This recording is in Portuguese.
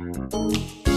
Música